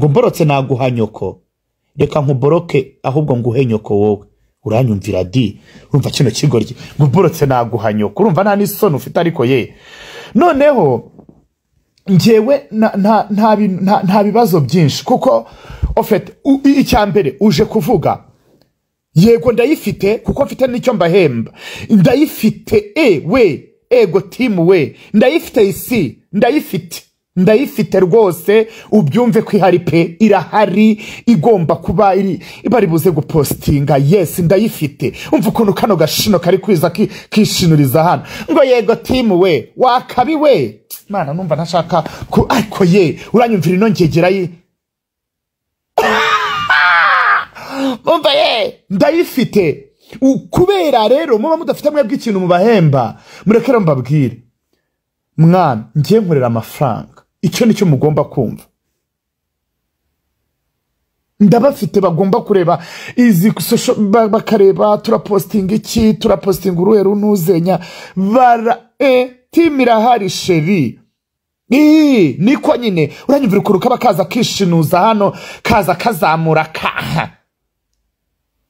ngo mborotse naguha nyoko. Reka nkuboroke ahubwo nguhe nyoko wowe. Uranyumvira di? Urumva kino kigoryi ngo mborotse naguha nyoko. Urumva nta n'isoni ufite ariko ye. Noneho nta- nta bibazo byinshi. Kuko ofete icya mbere uje kuvuga. Yego ndayifite kuko mfite n'icyo mbahemba. Ndayifite e we ego timu we. Ndayifite isi. Ndayifite. Ndayifite rwose ubyumve ko ihari pe irahari igomba kuba iri bari buze gupositinga yesi ndayifite. Umva ukuntu kano gashino kari kwiza ki- kishinuriza hano. Ngo yego timu we wakabi we. Mana numva ntashaka ku ariko ye uranyumvira ino ngegera ye. Umva ye ndayifite. Kubera rero muba mudafite mwebwe ikintu mubahemba mureke mbabwire. Mwana ngiye nkorera amafaranga. Icyo ni cyo mugomba kumva. Ndabafite bagomba kureba izi bakareba turapositinga iki turapositinga uruhe runuzenya. Bara e timu irahari sheri Ii, niko nyine. Uranyumvira ukuntu kaba kaza kishinuza hano kaza kazamura kaha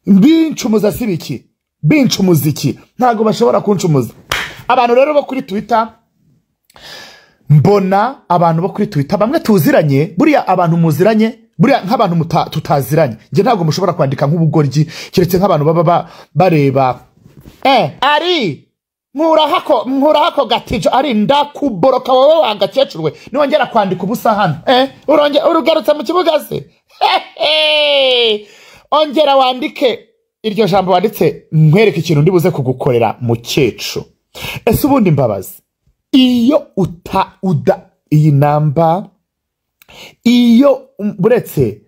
bincumuza si biki? Bincumuza iki ntabwo bashobora kuncumuza abantu rero bo kuri twitter mbona abantu bo kuri twitter bamwe tuziranye buriya abantu muziranye buriya nk'abantu tutaziranye. Njye ntabwo mushobora kwandika nk'ubugoryi keretse nk'abantu baba ba- bareba. Eh ari nkurahako nkurahako gatijo ari ndakuboroka wowe wagakecuru we. Niwongera kwandika ubusa hano. Eh urugarutse mu kibuga se? Ongera wandike iryo jambo wanditse nkwereke ikintu ndi buze kugukorera mukecuru ese ubundi mbabazi? Iyo uta uda iyi namba iyo buretse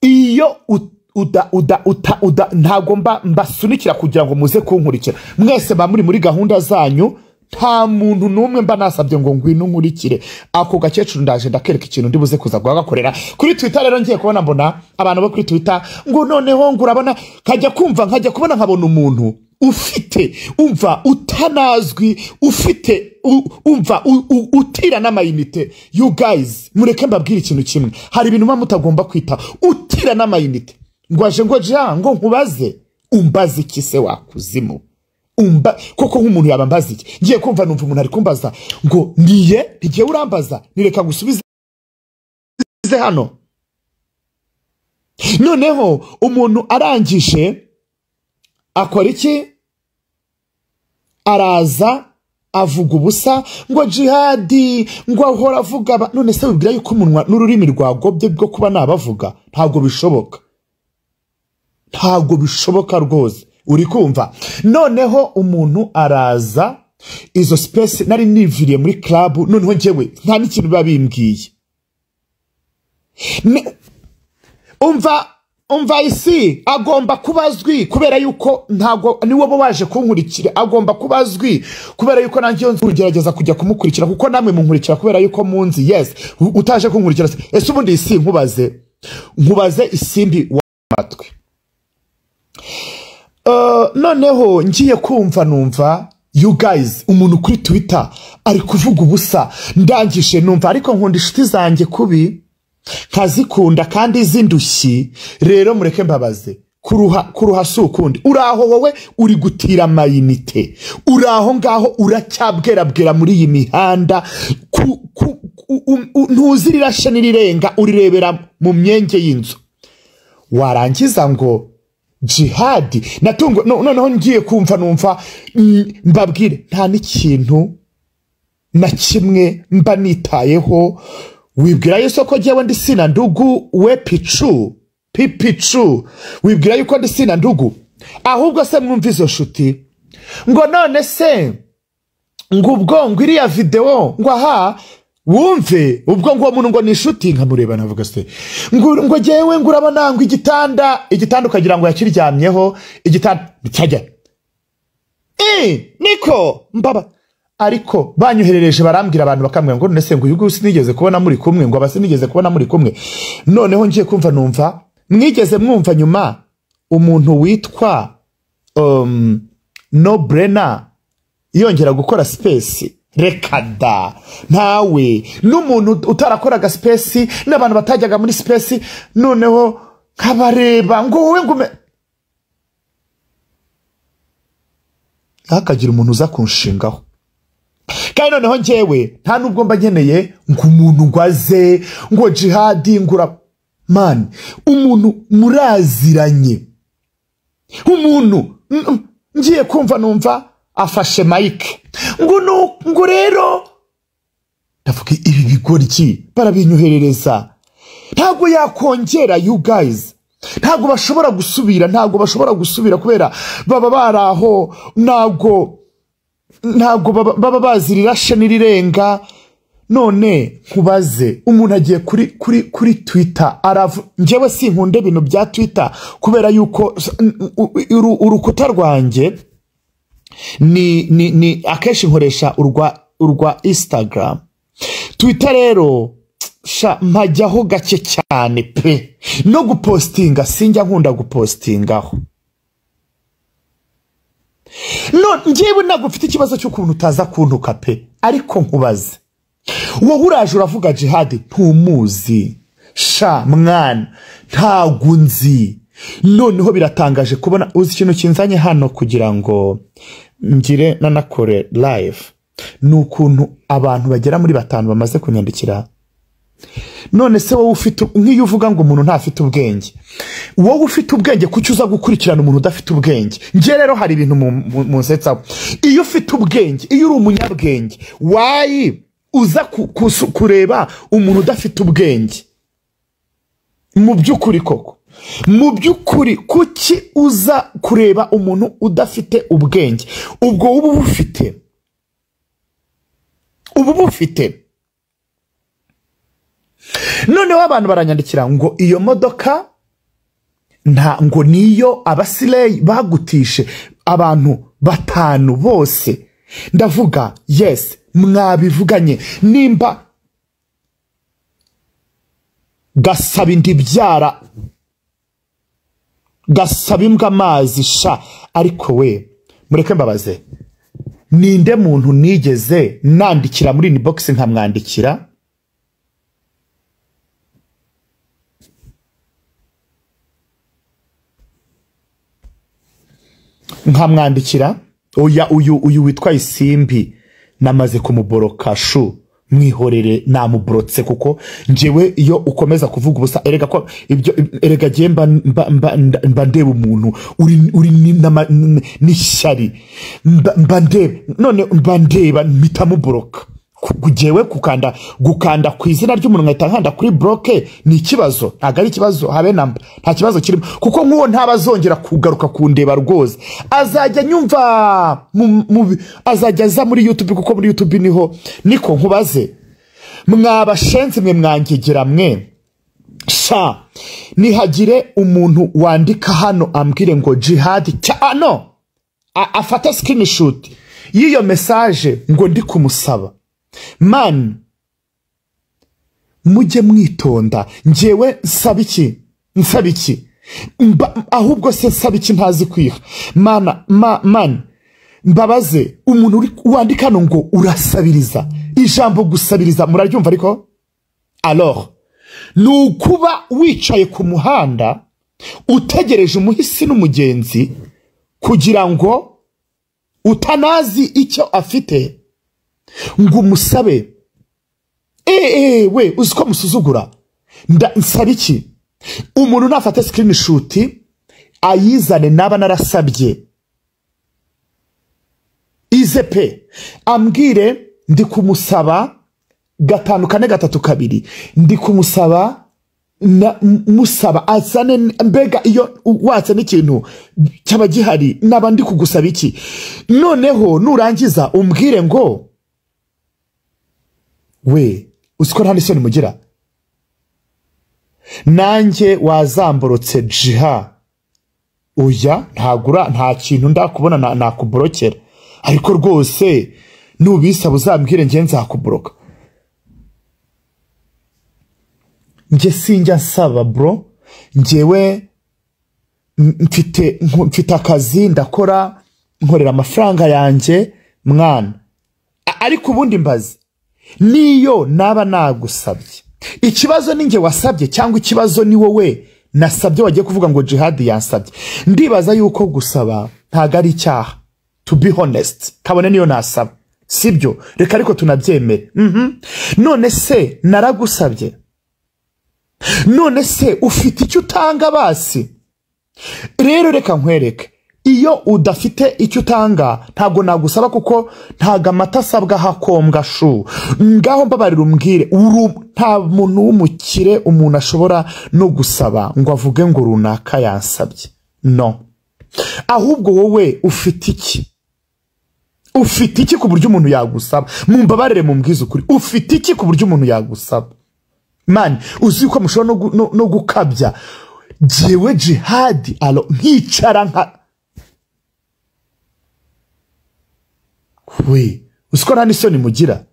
iyo u- uda uda uta uda ntabwo mba mbasunikira kugira ngo muze kunkurikira. Mwese ba muri muri gahunda zanyu nta muntu n'umwe mba nasabye ngo ngwino nkurikire ako gakecuru ndaje ndakereka ikintu ndi buze kuza guhagakorera. Kuri twitter rero ngiye kubona mbona abantu bo kuri twitter ngo noneho ngo urabona nkajya kumva nkajya kubona nkabona umuntu ufite umva utanazwi ufite umva utira n'amayinite. You guys mureke mbabwire ikintu kimwe. Hari ibintu muba mutagomba kwita. Utira n'amayinite. Ngo aje ngo ja ngo nkubaze. Umbaze iki se wakuzimu? Umba koko nk'umuntu yaba mbaza iki? Ngiye kumva numva umuntu ari kumbaza. Ngo niye ntigiye urambaza? Nireka gusubize hano. Noneho umuntu arangije akora iki? Araza avuga ubusa ngo jihadi ngo ahora avuga none se wibwira yuko umunwa n'ururimi rwagobye bwo kuba nabavuga? Ntabwo bishoboka. Ntabwo bishoboka rwose. Uri kumva? Noneho umuntu araza izo sipesi nari niviriye muri club noneho njyewe nta n'ikintu biba bimbwiye. Umva umva isi agomba kuba azwi kubera yuko ntabwo ni we bo waje kunkurikira. Agomba kuba azwi kubera yuko nanjye iyo nzi. Kujya kumukurikira kuko namwe munkurikira kubera yuko munzi. Yes. U- utaje kunkurikira se. Ese ubundi isi nkubaze. Nkubaze isimbi w'amatwi Uh, noneho ngiye kumva numva you guys umuntu kuri twitter ari kuvuga ubusa. Ndangije numva ariko nkunda inshuti zanjye kubi. Nkazikunda kandi z'indushyi. Rero mureke mbabaze. Kuruha si ukundi. Uraho wowe uri gutira amayinite. Uraho ngaho uracyabwerabwera muri iyi mihanda. Ku, ku, ku, u- u- ntuzi rirashe n'irirenga urirebera mu myenge y'inzu. Warangiza ngo jihadi. Natungo no- noneho ngiye kumva numva mm, mbabwire nta n'ikintu na kimwe mba nitayeho. Wibwira yuko ko jyewe ndi sina ndugu we picu pipicu wibwira yuko ndi sina ndugu ahubwo se mwumva izo nshuti. Ngo none se ngo ubwo ngo iriya videwo ngo aha wumve? Ubwo ngo uwo muntu ngo ni inshuti nkamureba navuga se. Ngo jyewe ngo urabona ngo igitanda igitanda ukagira ngo yakiryamyeho igitanda cyajya Eh, niko mbaba. Ariko banyoherereje barambwira abantu bakambwira ngo none se ngo uyu sinigeze kubona muri kumwe ngo aba sinigeze kubona muri kumwe. Noneho ngiye kumva numva mwigeze mwumva nyuma umuntu witwa um, no brena yongera gukora space. Reka da ntawe n'umuntu utarakoraga sipesi n'abantu batajyaga muri sipesi noneho nkabareba ngo wowe ngume. Hakagira umuntu uza kunshingaho. Kandi noneho njyewe nta nubwo mba nkeneye ngo umuntu ngo aze ngo jihadi ngura mani umuntu muraziranye. Umuntu ngiye kumva numva afashe mayike ngo rero ndavuga ibi bigoryi barabinyoherereza. Ntabwo yakongera you guys. Ntabwo bashobora gusubira ntabwo bashobora gusubira kubera baba bari aho. Ntabwo ntabwo baba bazi rirashe n'irirenga. None nkubaze umuntu agiye kuri kuri kuri twita njyewe sinkunda ibintu bya twita kubera yuko urukuta rwanjye ni ni ni akenshi nkoresha urwa urwa instagram. Twita rero mpajyaho gake cyane pe. No gupostinga sinjya nkunda gupostingaho. No njyewe ntabwo mfite ikibazo cy'ukuntu utaza kuntuka pe. Ariko nkubaze. Wowe uraje uravuga jihadi ntumuzi. Sha mwana. Ntabwo nzi. Noneho biratangaje kubona uzi ikintu kinzanye hano kugira ngo ngire nanakore live. Ni ukuntu abantu bagera muri batanu bamaze kunyandikira. None se wowe ufite nk'iyo uvuga ngo umuntu ntafite ubwenge. Wowe ufite ubwenge kuki uza gukurikirana umuntu udafite ubwenge? Njye rero hari ibintu mu- mu- munsetsaho. Iyo ufite ubwenge iyo uri umunyabwenge wayi uza kureba umuntu udafite ubwenge. Mu by'ukuri koko. Mu by'ukuri kuki uza kureba umuntu udafite ubwenge? Ubwo uba ubufite uba ubufite noneho abantu baranyandikira ngo iyo modoka nta ngo niyo abasileyi bagutishe abantu batanu bose. Ndavuga yesi mwabivuganye. Nimba gasaba indi byara gasaba imbwa amazi sha. Ariko we mureke mbabaze. Ninde muntu nigeze nandikira muri ini bogisi nkamwandikira? Nkamwandikira oya uyu uyu witwa isimbi namaze kumuboroka shu. Mwihorere namuborotse kuko njyewe iyo ukomeza kuvuga ubusa erega ko ibyo erega giye mba mba ndeba umuntu uri uri n'ishyari mba ndeba none mba ndeba mpita muboroka. Kugewe gukanda gukanda ku izina ry'umuntu nkahita nkanda kuri bloke ni ikibazo ntabwo ari ikibazo habe namba nta kibazo kirimo. Kuko nk'uwo azongera kugaruka kundeba rwose. Azajya nyumva azajya aza muri youtube kuko muri youtube ni ho niko nkubaze. Mwabashenzi mwe mwangegera mwe. Sha. Nihagire umuntu wandika hano ambwire ngo jihadi cyano. A- afata screenshot. Y'iyo mesaje ngo ndi kumusaba. Mani mujye mwitonda. Njyewe nsaba iki? Nsaba iki? Ahubwo se nsaba iki ntazi kwiha? Mana ma, mani mbabaze umuntu wandika hano ngo urasabiriza. Ijambo gusabiriza muraryumva ariko? Alors ni ukuba wicaye ku muhanda utegereje umuhisi n'umugenzi kugira ngo utanazi icyo afite. Ngo umusabe eee we uzi ko musuzugura? Nsaba iki? Umuntu nafata screenshot ayizane naba narasabye. Ize pe ambwire ndi kumusaba gatanu kane gatatu kabiri. Ndi kumusaba musaba azane mbega iyo watse n'ikintu cyaba gihari naba ndi kugusaba iki? Noneho nurangiza umbwire ngo we uzi ko nta n'isoni mugira? Nanjye wazamborotse jiha. Uya ntagura nta kintu ndakubona na- nakuborokera ariko rwose nubisaba uzambwire njye nzakuboroka njye sinjya nsaba bro. Njyewe m- mfite akazi ndakora nkorera amafaranga yanjye mwana. Ariko ubundi mbaze. Niyo naba nagusabye. Ikibazo ni njye wasabye cyangwa ikibazo ni wowe nasabye wagiye kuvuga ngo jihadi yansabye. Ndibaza yuko gusaba ntabwo ari icyaha. To be honest kabone niyo nasaba. Sibyo? Reka ariko tunabyemere. Mhm. none se naragusabye? None se ufite icyo utanga basi? Rero reka nkwereke. Iyo udafite icyo utanga ntabwo nagusaba kuko ntabwo amata asabwa hakombwa shu. Ngaho mbabarira umbwire nta muntu w'umukire umuntu ashobora no gusaba ngo avuge ngo runaka yansabye. No. Ahubwo wowe ufite iki? Ufite iki ku buryo umuntu yagusaba? Mumbabarire mumbwize ukuri. Ufite iki ku buryo umuntu yagusaba? Mani uzi ko mushobora no gukabya? Jyewe jihadi alo nkicara nka we. Uzi ko nta n'isoni mugira?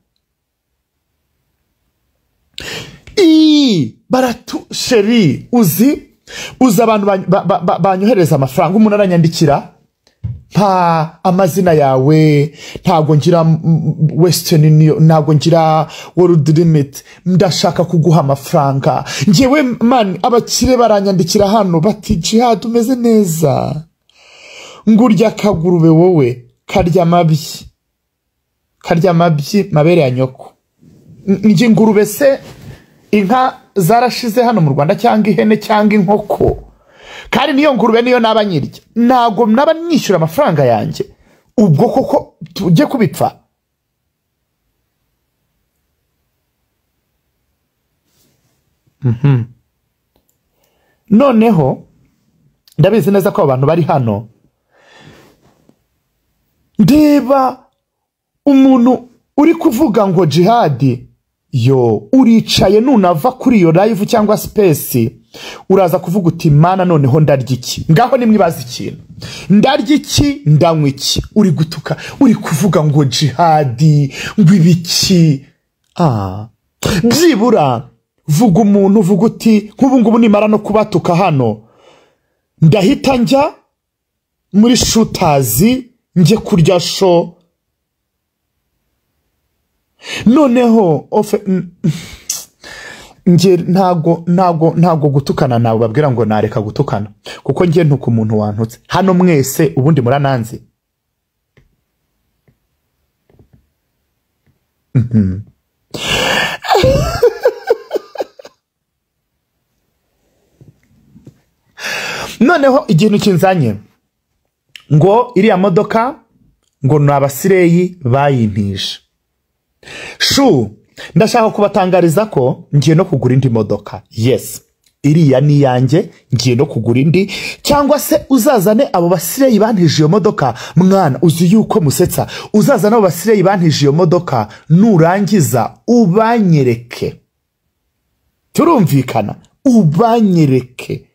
Ii, baratu sheri uzi uzi abantu bany- ba- ba- ba- banyohereza amafaranga umuntu aranyandikira? Nta amazina yawe ntabwo ngira western Union, ntabwo ngira world limit ndashaka kuguha amafaranga. Ngewe man abakire baranyandikira hano bati jihad umeze neza. Ngurya akagurube wowe karya amabyi karya amabyi mabere ya nyoko. Ingurube se? Inka zarashize hano mu rwanda cyangwa ihene cyangwa inkoko? Kandi niyo ngurube niyo naba nyirya. Ntabwo naba nishyura amafaranga yanjye. Ubwo koko tujye kubipfa. Mhm. noneho ndabizi neza ko abo bantu bari hano. Ndeba umuntu uri kuvuga ngo jihadi yo uricaye nunava kuri iyo live cyangwa sipesi uraza kuvuga uti mana noneho ndarya iki? Ngaho nimwibaza ikintu. Ndarya iki? Ndanywa iki? Uri gutuka uri kuvuga ngo jihadi ngo ibiki byibura vuga umuntu uvuga uti nk'ubu ngubu nimara no kubatuka hano ndahita njya muri shutazi njye kurya sho. Noneho ntago ntago ntago gutukana nawe babwira ngo nareka gutukana. Kuko nge ntuka umuntu wantutse hano mwese ubundi murananzi Mhm. noneho ikintu kinzanye. Ngo iriya modoka ngo ni abasireyi bayintije shu ndashaka kubatangariza ko ngiye no kugura indi modoka. Yes. Iriya ni iyanjye ngiye no kugura indi. Cyangwa se uzazane abo basireyi bantije iyo modoka. Mwana uzi yuko musetsa? Uzazane abo basireyi bantije iyo modoka nurangiza ubanyereke. Turumvikana? Ubanyereke.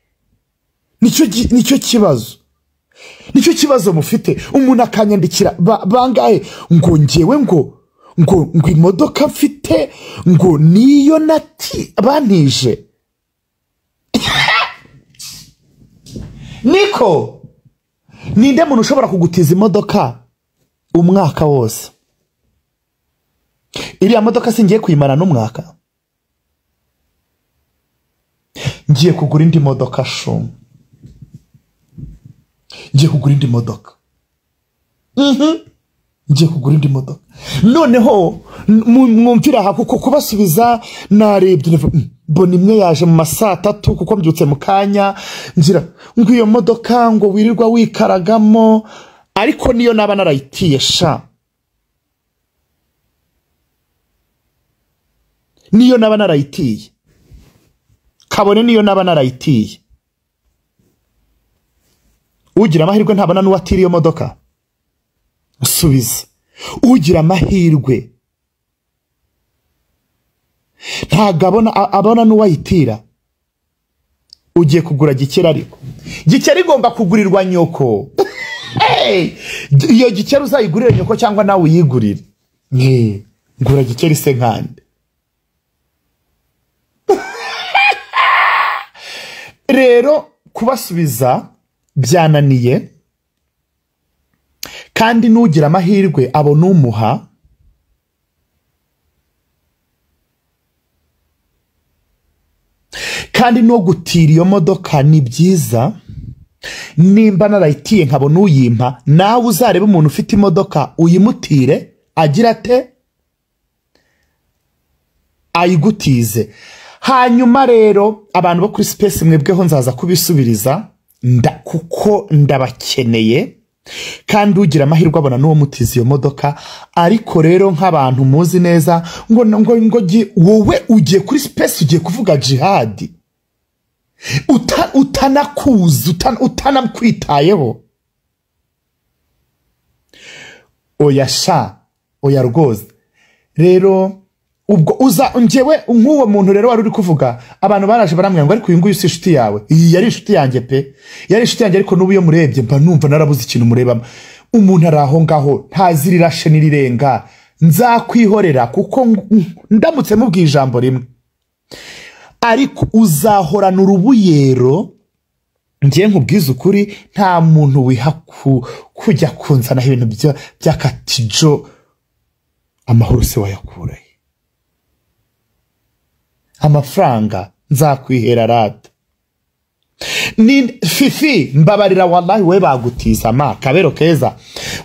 Nicyo kibazo. Nicyo kibazo mufite? Umuntu akanyandikira. Ba- bangahe? Ngo ngewe ngo ngo ngo imodoka mfite ngo niyo nati bantije niko ninde muntu ushobora kugutiza imodoka umwaka wose? Iriya modoka singiye kuyimara n'umwaka. Ngiye kugura indi modoka shuma ngiye kugura indi modoka. Mhm. Ngiye kugura indi modoka. Noneho mwumvira aha kuko kubasubiza narebye ndavuga, "Mm, mbona imwe yaje mu ma saa tatu kuko mbyutse mu kanya. Ngira ngo iyo modoka ngo wirirwa wikaragamo ariko niyo naba narayitiye sha? Niyo naba narayitiye. Kabone niyo naba narayitiye. Ugira amahirwe ntabona n'uwatira iyo modoka? Usubiza ugira amahirwe. Ntabwo abona n'uwayitira ugiye kugura gikeri ariko. Gikeri igomba kugurirwa nyoko. Iyo gikeri uzayigurire nyoko cyangwa nawe uyigurire? Ngura gikeri se nkande. Rero kubasubiza byananiye. kandi n'ugira amahirwe abona umuha kandi no gutira iyo modoka ni byiza nimba narayitiye nkabona uyimpa nawe uzareba umuntu ufite imodoka uyimutire agira ate? Ayigutize. Hanyuma rero abantu bo kuri sipesi mwebweho nzaza kubisubiriza kuko ndabakeneye kandi ugira amahirwe abona n'uwo mutiza iyo modoka ariko rero nk'abantu muzi neza ngo ngo ngo wowe ugiye kuri sipesi ugiye kuvuga jihadi. Uta- utanakuzi uta- utanakwitayeho oya sha oya rwose. Rero ubwo uza njyewe nk'uwo muntu rero wari uri kuvuga abantu baraje barambwira ngo ariko uyu nguyu si inshuti yawe. Iyi yari inshuti yanjye pe. Yari inshuti yanjye ariko n'ubu iyo murebye mba numva narabuze ikintu murebamo. Umuntu ari aho ngaho ntazi rirashe n'irirenga. Nzakwihorera kuko ndamutse mubwiye ijambo rimwe. Ariko uzahorana urubuyero. Ngiye nkubwize ukuri nta muntu wiha ku- kujya kunzanaho ibintu bya- by'akatijo. Amahoro se wayakurahe? Amafaranga nzakwihera rata ni fifi mbabarira wallahi we bagutiza ma kabero keza.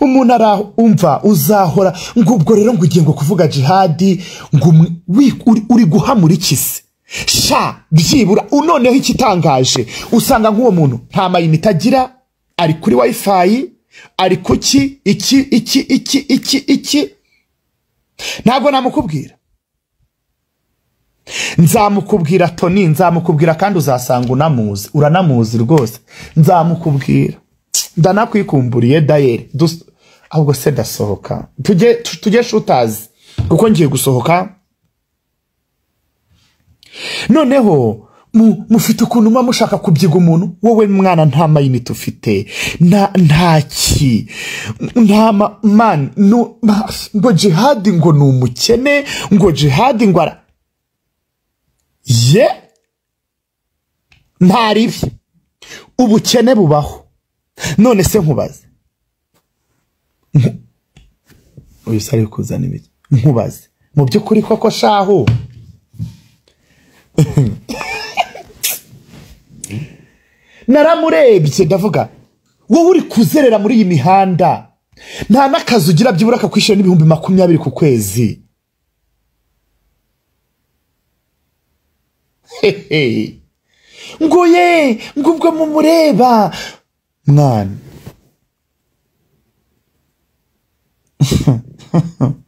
Umuntu arumva uzahora ngo ubwo rero ngo ugiye ngo kuvuga jihadi ngo uri- guhamura iki se? Sha byibura noneho ikitangaje. Usanga nk'uwo muntu nta mayinite agira ari kuri wifi ari kuki iki iki iki iki iki. Ntabwo namukubwira. Nzamukubwira toni nzamukubwira kandi uzasanga unamuzi. Uranamuzi rwose. Nzamukubwira. Ndanakwikumburiye dayeri ahubwo se ndasohoka. Tujye tu- tujye shutazi. Kuko ngiye gusohoka. Noneho mu- mufite ukuntu muba mushaka kubyiga umuntu? Wowe mwana nta mayinite nta ntaki nta ma- mani ngo jihadi ngo ni umukene ngo jihadi ngo ara ye. Ntaribi ubukene bubaho. None se nkubaze? Nku- uyu se ari kuzana ibiki? Nkubaze. Mu by'ukuri koko shahu. Naramurebye ndavuga wowe uri kuzerera muri iyi mihanda. Nta n'akazi ugira byibura kakwishyura n'ibihumbi makumyabiri ku kwezi. Ngo ye ngo ubwo mumureba mwana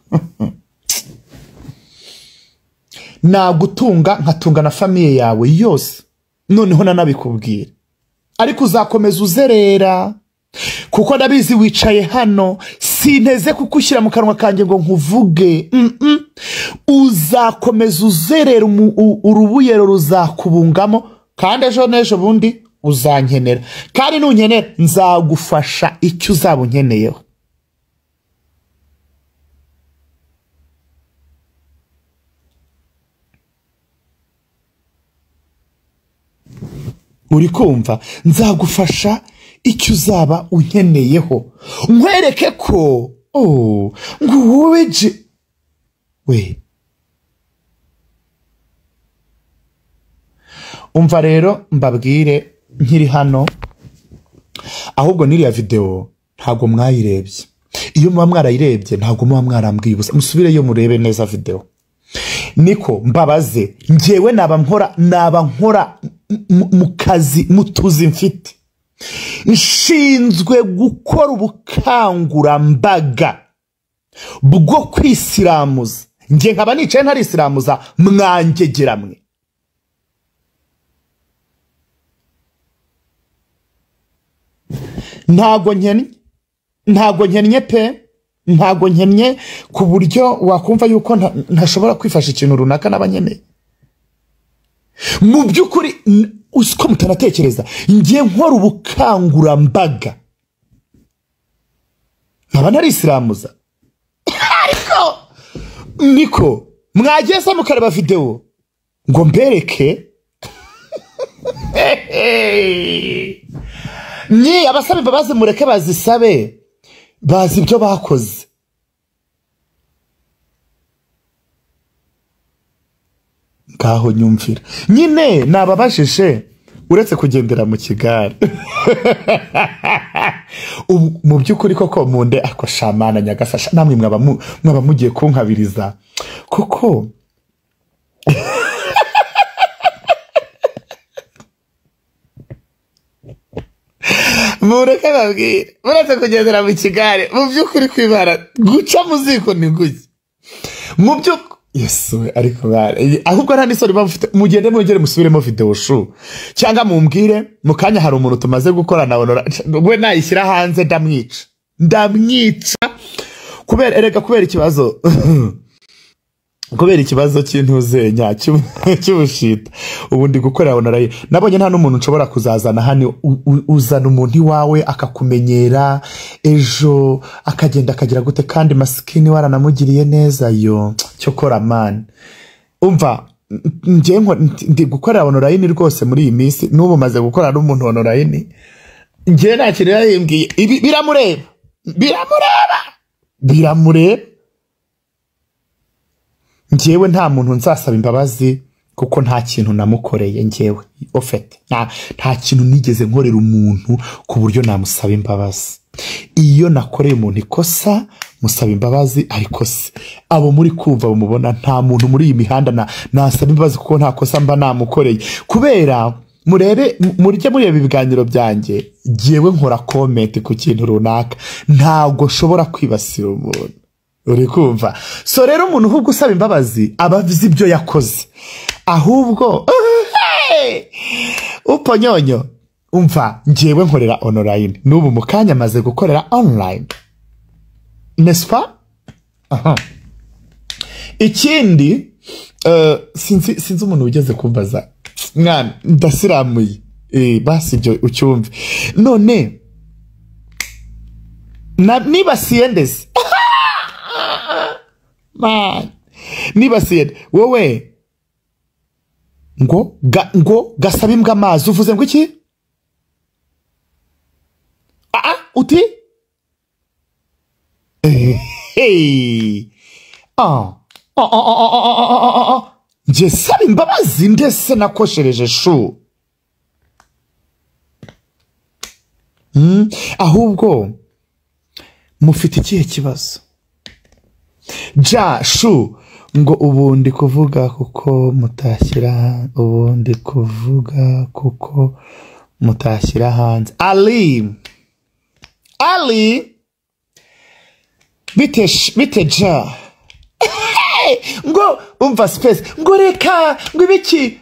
nagutunga nkatunga na famiye yawe yose. Noneho nanabikubwira ariko uzakomeza uzerera. Kuko ndabizi wicaye hano sinteze kukushyira mu kanwa kanjye ngo nkuvuge. Uzakomeza uzerera urubuyero ruzakubungamo kandi ejo n'ejo bundi uzankenera. Kandi nunkenera nzagufasha icyo uzaba unkeneyeho. Uri kumva? Nzagufasha icyo uzaba unkeneyeho. Nkwereke ko oh, ngo wowe je we. Umva rero mbabwire nkiri hano ahubwo n'iriya videwo ntabwo mwayirebye. Iyo muba mwarayirebye ntabwo muba mwarambwiye ubusa musubireyo murebe neza videwo niko mbabaze ngewe naba nkora naba nkora mu- kazi mu tuzi mfite. Nshinzwe gukora ubukangurambaga bwo kwisiramuza njye nkaba nicaye ntarisiramuza mwangegera mwe ntago nkennye. Ntago nkennye pe. Ntago nkennye ku buryo wakumva yuko nta- ntashobora kwifasha ikintu runaka n'abanyeneye mu by'ukuri n- uzi ko mutanatekereza. Ngiye nkora ubukangurambaga. Nkaba ntarisiramuza ariko niko mwagiye se mukareba videwo ngo mbereke. ni abasaba imbabazi mureke bazisabe. Bazi ibyo bakoze. Ngaho nyumvira. Nyine nababajije uretse kugendera mu kigare. Mu by'ukuri koko munde ako shamana nyagasasha namwe mwaba mu- mugiye kunkabiriza. Kuko mureke babwire. Muretse kugendera mu kigare. Mu by'ukuri kwibara guca mu ziko ni guke mu byo yesu we, ariko bara ahubwo nta n'isoni muba mufite. Mugende mwongere musubiremo videwo shu cyangwa mumbwire mu kanya hari umuntu tumaze gukora na onora we nayishyira hanze ndamwica. Ndamwica. Kubera erega kubera ikibazo. kubera ikibazo cy'intuzenya cy'u- cy'ubushita. Ubu ndi gukorera onarayi nabonye nta n'umuntu nshobora kuzazana hano. Uzana umuntu iwawe akakumenyera ejo akagenda akagira gute? Kandi masikini waranamugiriye neza yo. Cyo kora mani umva njye ndi gukorera onorayini rwose muri iyi minsi n'ubu maze gukorana n'umuntu onorayini njye nta kintu yahimbwiye ibi biramureba biramureba biramureba njyewe nta muntu nzasaba imbabazi kuko nta kintu namukoreye njyewe. Ofete nta, kintu nigeze nkorera umuntu ku buryo namusaba imbabazi. Iyo nakoreye umuntu ikosa musaba imbabazi ariko se. Abo muri kumva bamubona nta muntu muri iyi mihanda na, nasaba imbabazi kuko nta kosa mba namukoreye. Kubera murebe murye mureba ibiganiro byanjye jyewe nkora komenti ku kintu runaka. Ntabwo nshobora kwibasira umuntu. Uri kumva. So rero umuntu ahubwo usaba imbabazi aba azi ibyo yakoze. Ahubwo uponyonyo umva njyewe nkorera onorayini n'ubu mu kanya amaze gukorera onurayini nespa aha. Ikindi eh, sinzi umuntu wigeze kumbaza. Mwana ndasiramuye. Eh, basi ibyo ucyumve. None nibasiye ndetse man. Nibasiye wowe ngo ga ngo gasabe imbwa amazi. Uvuze ngo iki? Aha uti? Njye saba imbabazi ndetse nakoshereje shu. Hmm? Ahubwo mufite ikihe kibazo? Ja shu. Ngo ubu ndi kuvuga kuko mutashyira ubu ndi kuvuga kuko mutashyira hanze. Ali. Ali. Bite ja. Ngo umva space. Ngo reka ngo ibiki?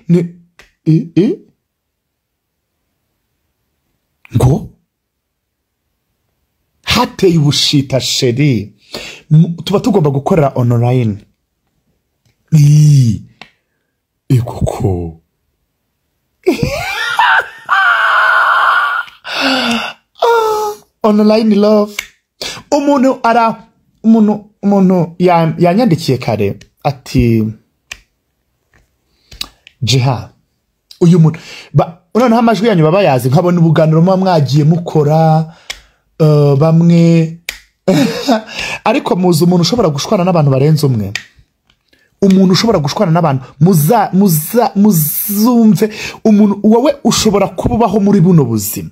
Ngo? Hateye ubushita sheri tuba tugomba gukorera onorayini koko. Onorayini love. Umuntu ara umuntu umuntu ya- yanyandikiye kare ati jiha uyu muntu noneho amajwi yanyu baba yazi nkabona ubuganiro muba mwagiye mukora eh, bamwe ariko muzi umuntu ushobora gushwana n'abantu barenze umwe? Umuntu ushobora gushwana n'abantu. Muzumve. Umuntu wowe ushobora kuba ubaho muri buno buzima.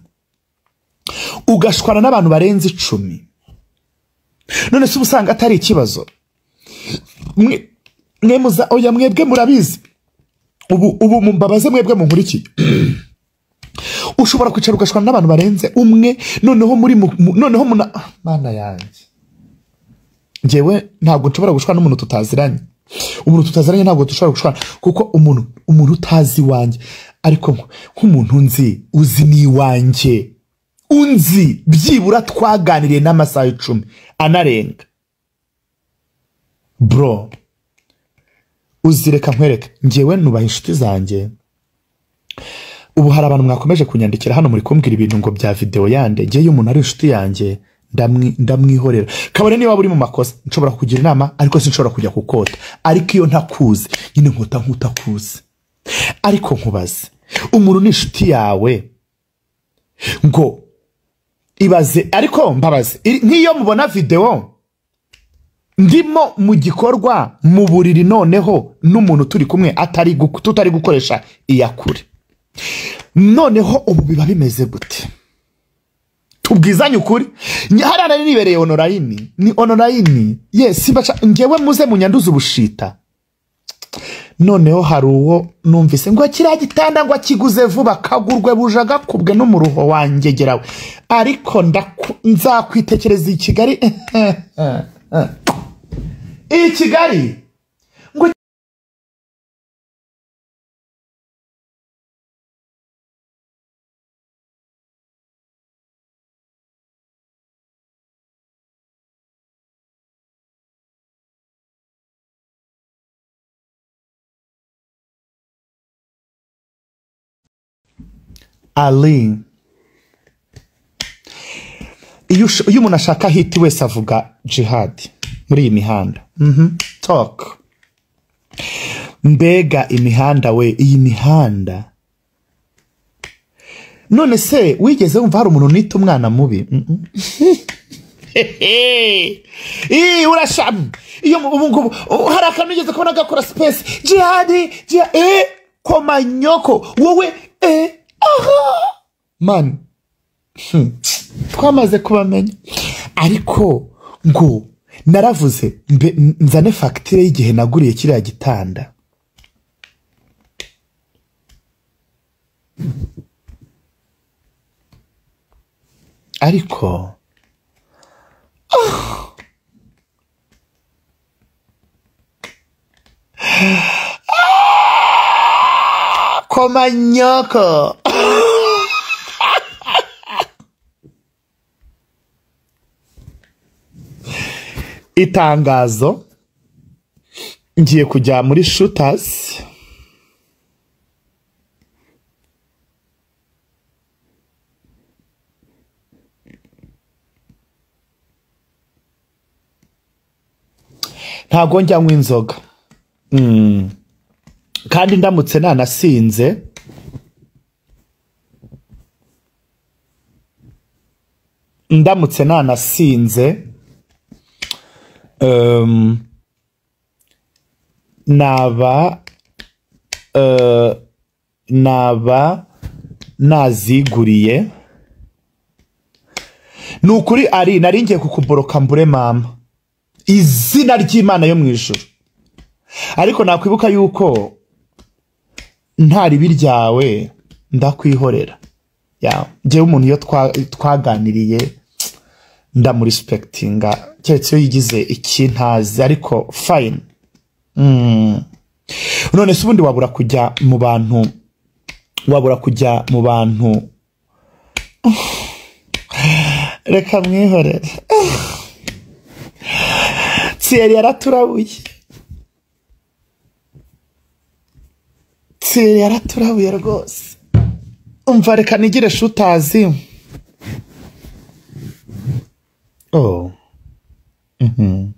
Ugashwana n'abantu barenze icumi. None se uba usanga atari ikibazo? Mwe mwe muza oya mwebwe murabizi. Ubu ubu mumbabaze mwebwe munkurikiye. Ushobora kwicara ugashwana n'abantu barenze umwe. Noneho muri mu- mu- noneho muna ah, mana yanjye. Njyewe ntabwo nshobora gushwana n'umuntu tutaziranye. Umuntu tutaziranye ntabwo dushobora gushwana kuko umuntu umuntu utazi iwanjye. Ariko nk- nk'umuntu nzi uzi n'iwanjye. Unzi byibura twaganiriye n'amasaha icumi. Anarenga. Bro uzireka nkwereke. Njyewe nubaha inshuti zanjye. Ubu hari abantu mwakomeje kunyandikira hano muri kumbwira ibintu ngo bya videwo yande. Ngewe iyo umuntu ari inshuti yanjye ndamwihorera. Kabone niba uri mu makosa nshobora kugira inama ariko sinshobora kujya kukota ariko iyo ntakuzi nyine nkota nk'utakuzi ariko nkubaze umuntu ni inshuti yawe? Ngo ibaze ariko mbabaze nk'iyo mubona videwo ndimo mu gikorwa mu buriri noneho n'umuntu turi kumwe tutari gukoresha iyakure noneho ubu biba bimeze gute? Tubwizanye ukuri. Hariya nari nibereye onorayini ni onorayini yesi ngewe muze munyanduze ubushita. Noneho hari uwo numvise ngo kiriya gitanda ngo akiguze vuba kagurwe buje gakubwe n'umuruho wanjye gerawe ariko nzakwitekereza i kigali. Iyi kigali? Ali. Iyo umuntu ashaka hiti wese avuga jihadi muri iyi mihanda. Mhm. talk. Mbega imihanda we iyi mihanda. None se wigeze wumva hari umuntu nita umwana mubi? Mhm. Ii, urasham iyo ngubu hari akantu ugeze kubona gakora space? Jihadi jihadi eh komanyoko wowe eh. Aha! Man. Hmm. twamaze kubamenya. Ariko ngo naravuze nzane fagitire y'igihe naguriye kiriya gitanda. Ariko komanyoko. Itangazo. Ngiye kujya muri shutazi ntabwo njya nywa inzoga. Mm. Kandi ndamutse nanasinze. Ndamutse nanasinze. Naba uh, naba naziguriye. Ni ukuri ari nari ngiye kukuboroka mbure mama. Izina ry'imana yo mu ijuru. Ariko nakwibuka yuko nta ribi ryawe ndakwihorera. Ya njyewe umuntu iyo twa- twaganiriye ndamurisipekitinga keretse iyo yigize ikintazi ariko fayini none se ubundi wabura kujya mu bantu wabura kujya mu bantu. Reka mwihorere. Tsiyeri yaraturabuye. Tsiyeri yaraturabuye rwose. Umva reka nigire shutazi. Oh. Mhm.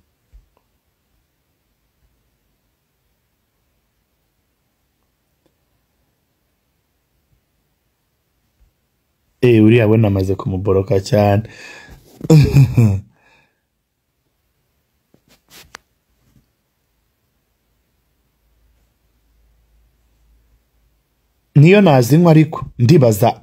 Eh, uriya we namaze kumuboroka cyane. niyo nazinywa ariko ndibaza